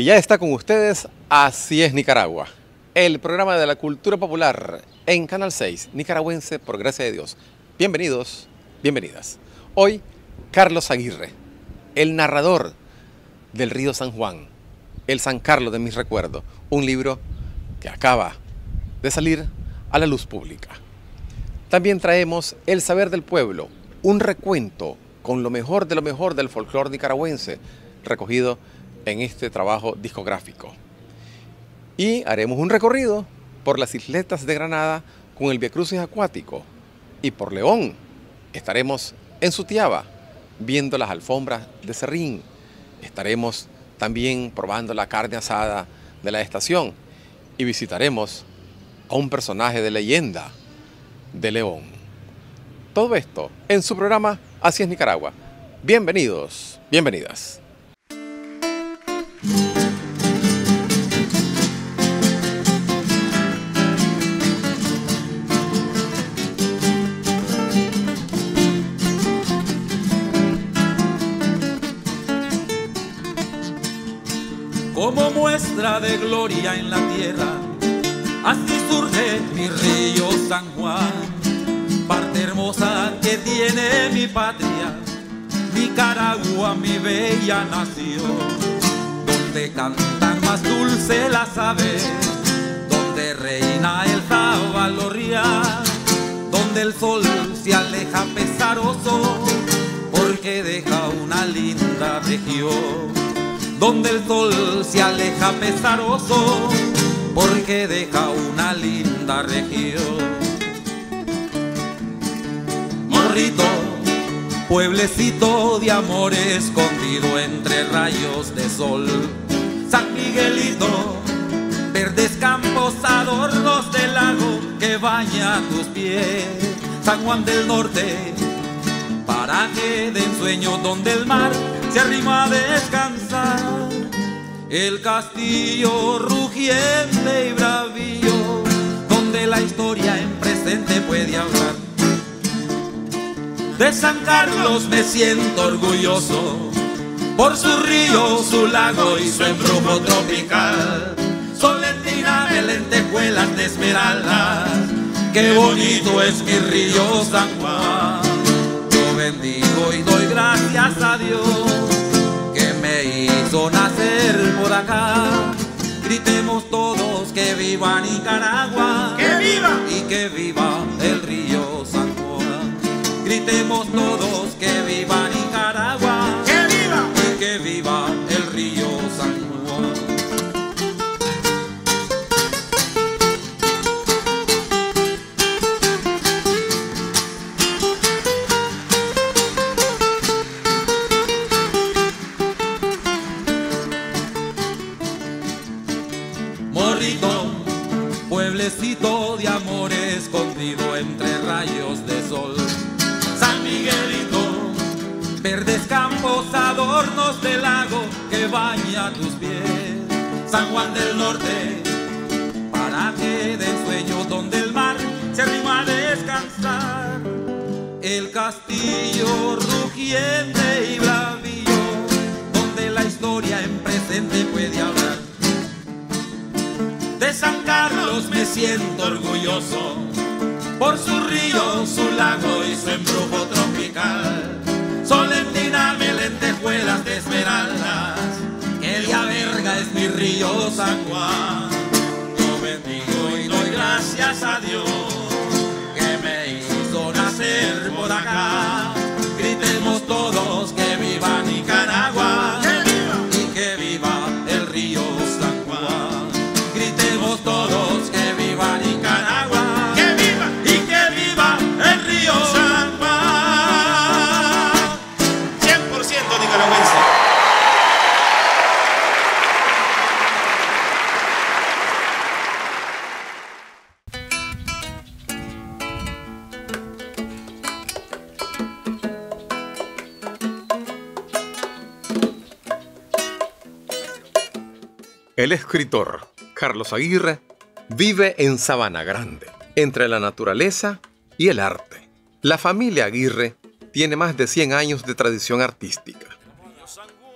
Y ya está con ustedes Así es Nicaragua, el programa de la cultura popular en Canal 6, nicaragüense por gracia de Dios. Bienvenidos, bienvenidas. Hoy, Carlos Aguirre, el narrador del río San Juan, el San Carlos de mis recuerdos, un libro que acaba de salir a la luz pública. También traemos El Saber del Pueblo, un recuento con lo mejor de lo mejor del folclore nicaragüense, recogido en este trabajo discográfico. Y haremos un recorrido por las isletas de Granada con el Via Crucis acuático. Y por León estaremos en Sutiaba viendo las alfombras de Serrín. Estaremos también probando la carne asada de la estación y visitaremos a un personaje de leyenda de León. Todo esto en su programa Así es Nicaragua. Bienvenidos, bienvenidas. Como muestra de gloria en la tierra. Así surge mi río San Juan, parte hermosa que tiene mi patria, Nicaragua, mi bella nación, donde cantan más dulce las aves, donde reina el real, donde el sol se aleja pesaroso, porque deja una linda región donde el sol se aleja pesaroso, porque deja una linda región. Morrito, pueblecito de amor escondido entre rayos de sol. Miguelito, verdes campos, adornos del lago que baña tus pies. San Juan del Norte, paraje de ensueño donde el mar se arrima a descansar. El castillo rugiente y bravío, donde la historia en presente puede hablar. De San Carlos me siento orgulloso por su río, su lago y su embrujo tropical. Solentina de lentejuelas de esmeraldas, qué bonito es mi río San Juan. Yo bendigo y doy gracias a Dios hizo nacer por acá. Gritemos todos que viva Nicaragua. ¡Que viva! Y que viva el río San Juan. Gritemos todos que viva El castillo rugiente y bravío, donde la historia en presente puede hablar de San Carlos me siento orgulloso por su río, su lago y su embrujo tropical. Solentina me lentejuelas de esmeraldas, que día verga es mi río San Juan. Yo bendigo y doy gracias a Dios nacer por acá. Gritemos todos que El escritor Carlos Aguirre vive en Sabana Grande, entre la naturaleza y el arte. La familia Aguirre tiene más de 100 años de tradición artística.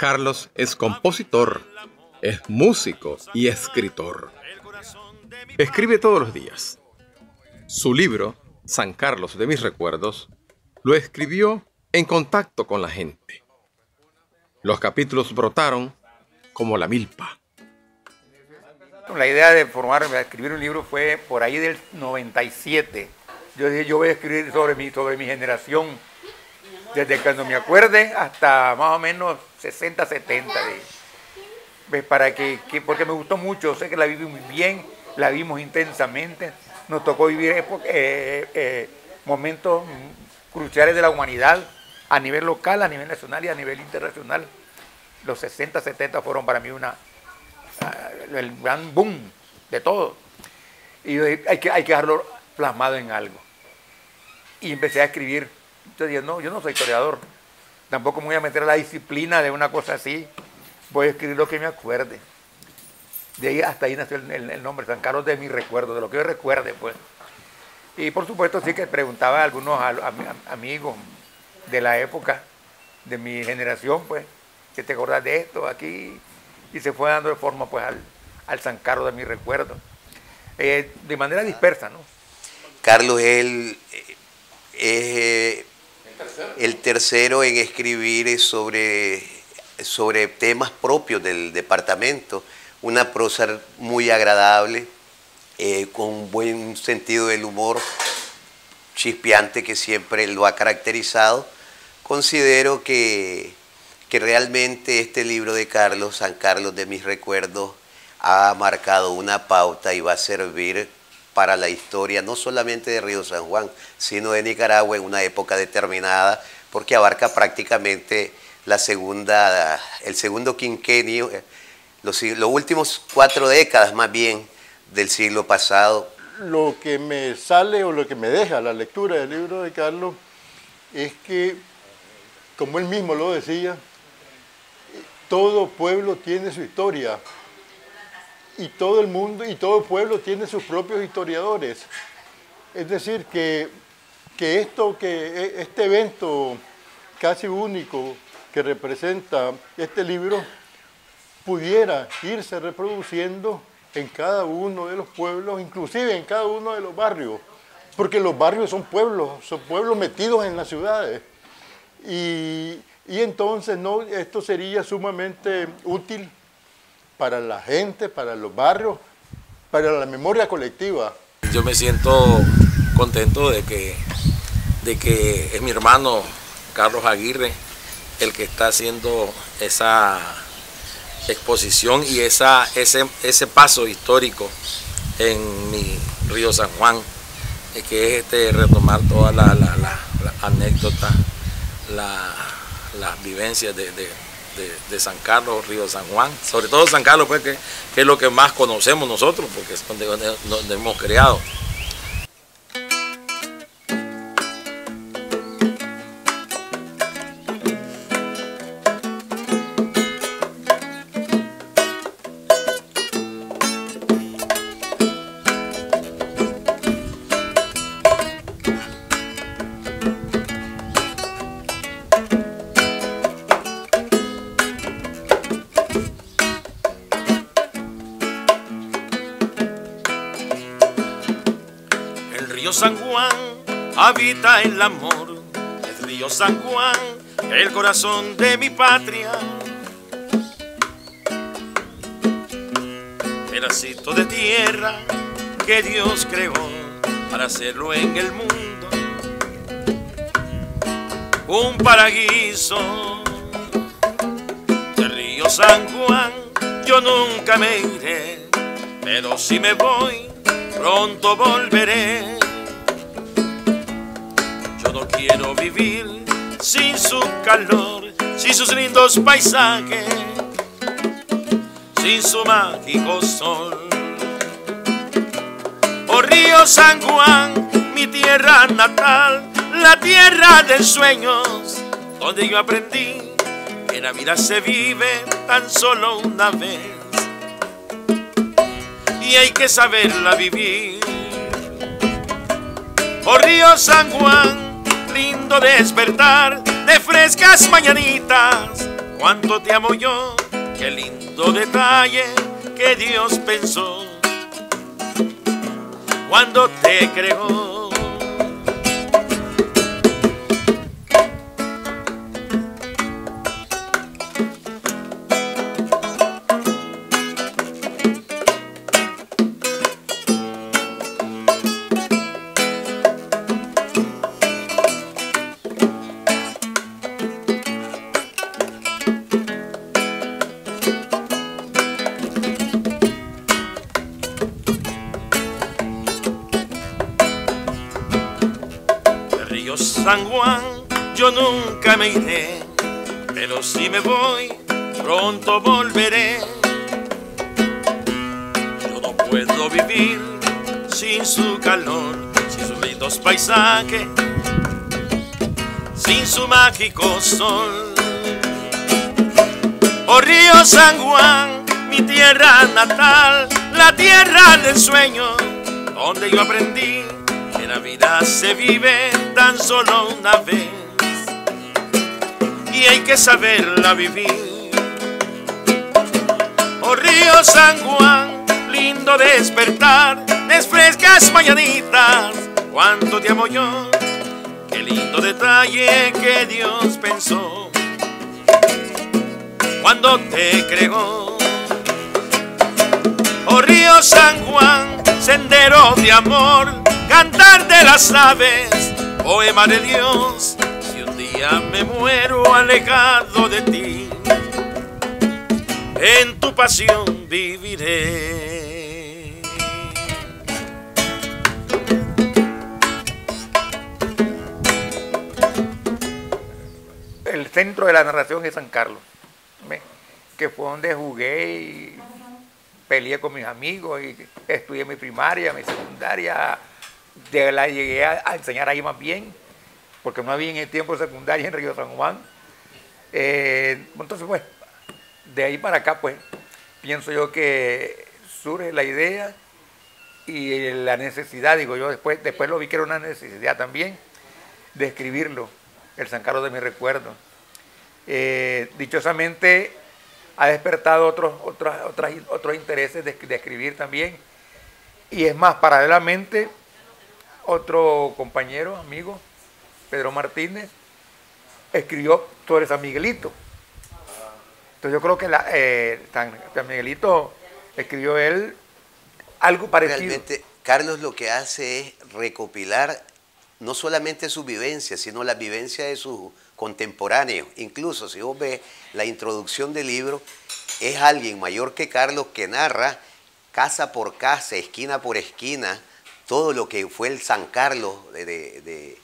Carlos es compositor, es músico y escritor. Escribe todos los días. Su libro, San Carlos de mis recuerdos, lo escribió en contacto con la gente. Los capítulos brotaron como la milpa. La idea de formar, de escribir un libro fue por ahí del 97. Yo dije, yo voy a escribir sobre mi, sobre mi generación, desde cuando me acuerde hasta más o menos 60, 70. para que, porque me gustó mucho, sé que la viví muy bien, la vimos intensamente, nos tocó vivir eh, eh, momentos cruciales de la humanidad a nivel local, a nivel nacional y a nivel internacional. Los 60, 70 fueron para mí una, el gran boom de todo. Y hay que, hay que dejarlo plasmado en algo. Y empecé a escribir. Yo dije, no, yo no soy historiador. Tampoco me voy a meter a la disciplina de una cosa así. Voy a escribir lo que me acuerde. De ahí hasta ahí nació el, nombre, San Carlos de mi recuerdo, de lo que yo recuerde, pues. Y por supuesto sí que preguntaba a algunos amigos de la época, de mi generación, pues, que te acordás de esto aquí, y se fue dando de forma pues al, al San Carlos de mi recuerdo, eh, de manera dispersa, ¿no? Carlos él es el tercero en escribir sobre, sobre temas propios del departamento, una prosa muy agradable, eh, con un buen sentido del humor chispeante que siempre lo ha caracterizado. Considero que, que realmente este libro de Carlos, San Carlos de mis recuerdos, ha marcado una pauta y va a servir para la historia no solamente de Río San Juan, sino de Nicaragua en una época determinada, porque abarca prácticamente la segunda, el segundo quinquenio, eh, los, los últimos cuatro décadas más bien del siglo pasado. Lo que me sale o lo que me deja la lectura del libro de Carlos es que, como él mismo lo decía, todo pueblo tiene su historia y todo el mundo y todo pueblo tiene sus propios historiadores. Es decir, que, que esto, que e, este evento casi único que representa este libro pudiera irse reproduciendo en cada uno de los pueblos, inclusive en cada uno de los barrios, porque los barrios son pueblos, son pueblos metidos en las ciudades. Y, entonces no, esto sería sumamente útil para la gente, para los barrios, para la memoria colectiva. Yo me siento contento de que, de que es mi hermano Carlos Aguirre el que está haciendo esa exposición y esa, ese, ese paso histórico en mi río San Juan, eh, que es este, retomar todas las la, la, anécdotas, las vivencias de, San Carlos, Río San Juan, sobre todo San Carlos, pues, que, es lo que más conocemos nosotros, porque es donde, donde hemos creado. San Juan habita el amor, el río San Juan, el corazón de mi patria. Pedacito de tierra que Dios creó para hacerlo en el mundo, un paraíso. El río San Juan, yo nunca me iré, pero si me voy, pronto volveré no quiero vivir sin su calor, sin sus lindos paisajes, sin su mágico sol. Oh río San Juan, mi tierra natal, la tierra de sueños, donde yo aprendí que la vida se vive tan solo una vez y hay que saberla vivir. Oh río San Juan, despertar de frescas mañanitas. Cuánto te amo yo Qué lindo detalle que Dios pensó cuando te creó. Río San Juan yo nunca me iré, pero si me voy, pronto volveré. Yo no puedo vivir sin su calor, sin sus lindos paisajes, sin su mágico sol. Oh Río San Juan, mi tierra natal, la tierra del sueño, donde yo aprendí vida se vive tan solo una vez y hay que saberla vivir. Oh Río San Juan, lindo despertar, de frescas mañanitas, cuánto te amo yo, qué lindo detalle que Dios pensó cuando te creó. Oh Río San Juan, sendero de amor, cantar de las aves, poema de Dios. Si un día me muero alejado de ti, en tu pasión viviré. El centro de la narración es San Carlos, que fue donde jugué y peleé con mis amigos y estudié mi primaria, mi secundaria, de la llegué a, enseñar ahí más bien, porque no había en el tiempo secundaria en Río San Juan. Eh, entonces, pues, de ahí para acá, pues, pienso yo que surge la idea y la necesidad, digo yo, después, después lo vi que era una necesidad también, de escribirlo, el San Carlos de mi recuerdo. Eh, dichosamente ha despertado otros, otros, otras- otros intereses de escribir también. Y es más, paralelamente, otro compañero, amigo, Pedro Martínez, escribió sobre San Miguelito. Entonces yo creo que la, eh, San, Miguelito escribió él algo parecido. Realmente, Carlos lo que hace es recopilar no solamente su vivencia, sino la vivencia de sus contemporáneos. Incluso si vos ves la introducción del libro, es alguien mayor que Carlos que narra casa por casa, esquina por esquina, todo lo que fue el San Carlos de, de-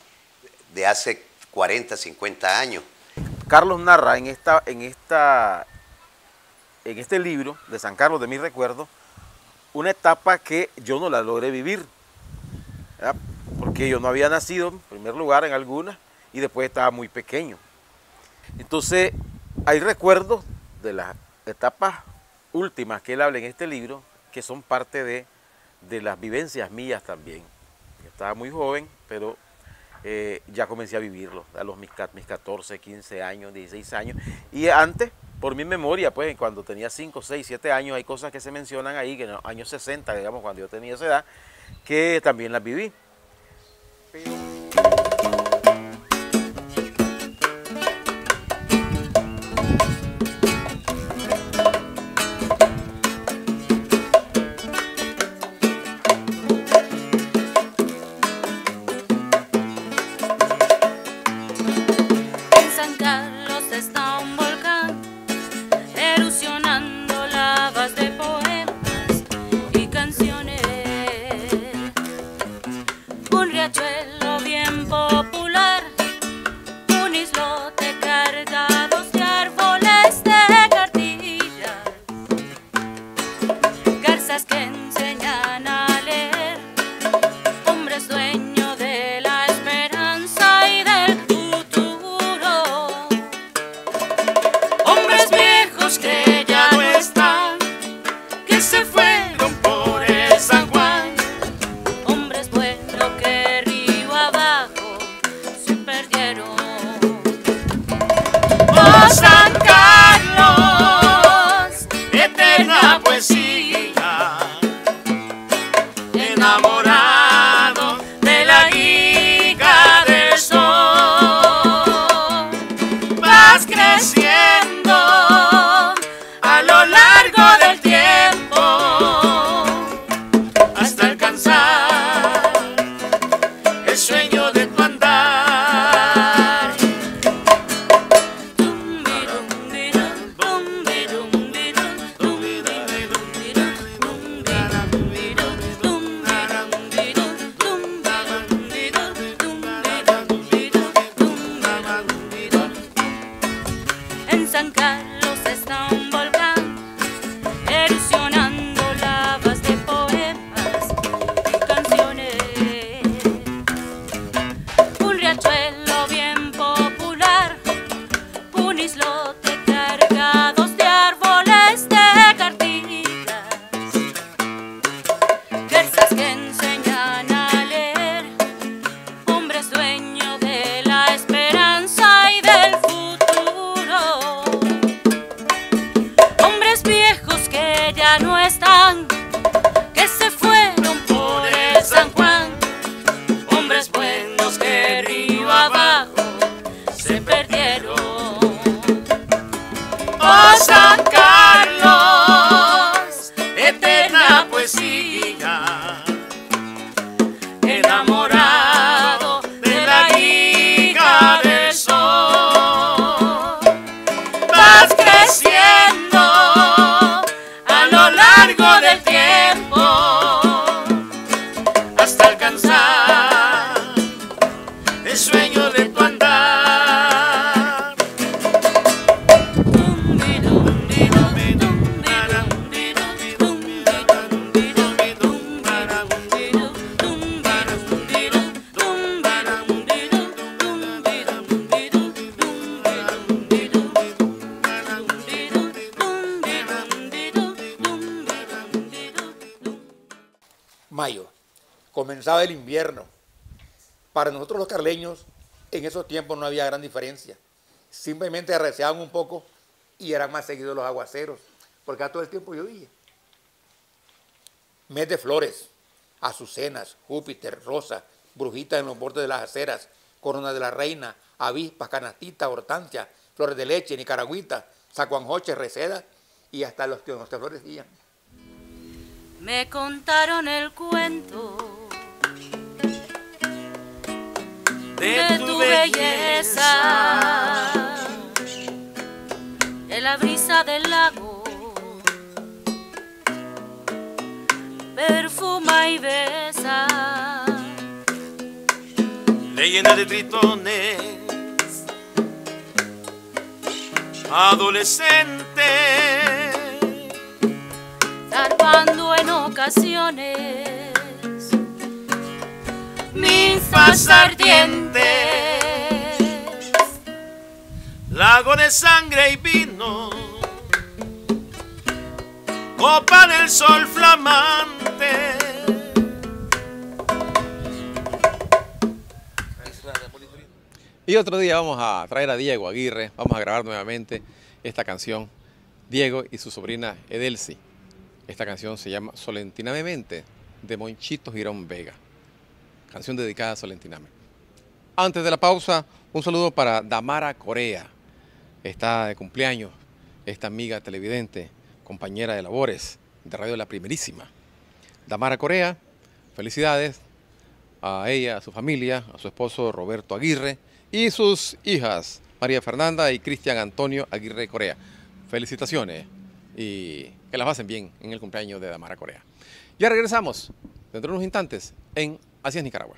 de- hace 40, 50 años. Carlos narra en, esta, en, esta, en este libro de San Carlos de mi recuerdo una etapa que yo no la logré vivir, porque yo no había nacido en primer lugar en alguna y después estaba muy pequeño. Entonces hay recuerdos de las etapas últimas que él habla en este libro que son parte de, de las vivencias mías también. Estaba muy joven, pero eh, ya comencé a vivirlo a los mis, mis 14, 15 años, 16 años. Y antes, por mi memoria, pues cuando tenía 5, 6, 7 años, hay cosas que se mencionan ahí, que en los años 60, digamos, cuando yo tenía esa edad, que también las viví. En comenzaba el invierno. Para nosotros los carleños, en esos tiempos no había gran diferencia. Simplemente arreciaban un poco y eran más seguidos los aguaceros, porque a todo el tiempo llovía. Mes de flores, azucenas, Júpiter, rosa, brujitas en los bordes de las aceras, corona de la reina, avispas, canastita, hortansia, flores de leche, nicaragüita, sacuanjoches, reseda y hasta los que no se florecían. Me contaron el cuento de tu belleza, de la brisa del lago, perfuma y besa. leyenda de tritones, adolescente, zarpando en ocasiones ninfas ardientes, lago de sangre y vino, copa del sol flamante. Y otro día vamos a traer a Diego Aguirre, vamos a grabar nuevamente esta canción, Diego y su sobrina Edelsi. Esta canción se llama Solentinamemente, de Monchito Girón Vega. Canción dedicada a Solentiname. Antes de la pausa, un saludo para Damara Corea. Está de cumpleaños esta amiga televidente, compañera de labores de Radio La Primerísima. Damara Corea, felicidades a ella, a su familia, a su esposo Roberto Aguirre y sus hijas María Fernanda y Cristian Antonio Aguirre Corea. Felicitaciones y que las pasen bien en el cumpleaños de Damara Corea. Ya regresamos dentro de unos instantes en Así es Nicaragua.